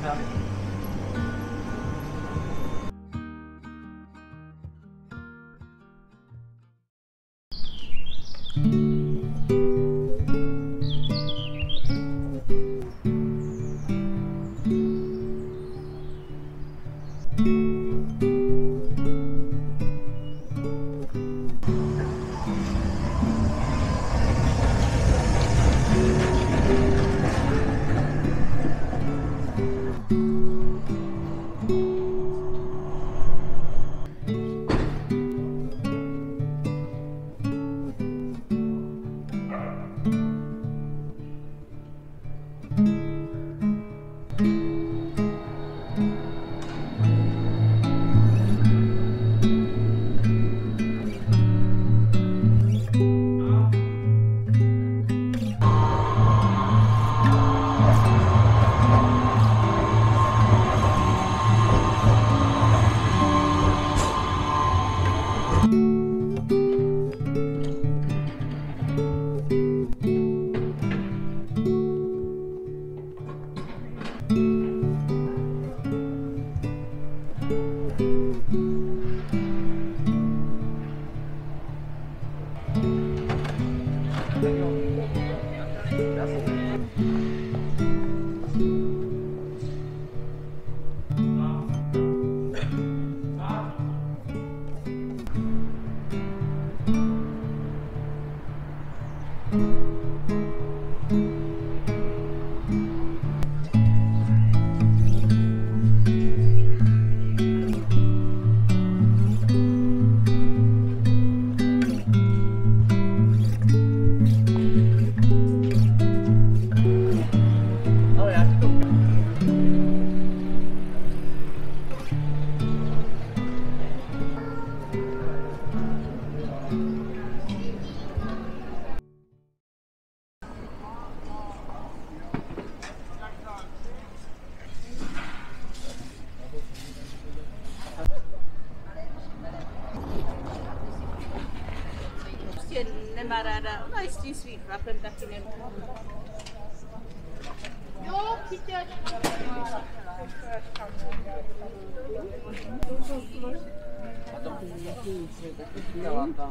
Gracias. prostě nemá ráda. Ona je s tím svým chlapem taky nemá. Jo, přitěžka. A to ty nějaký nic, tak to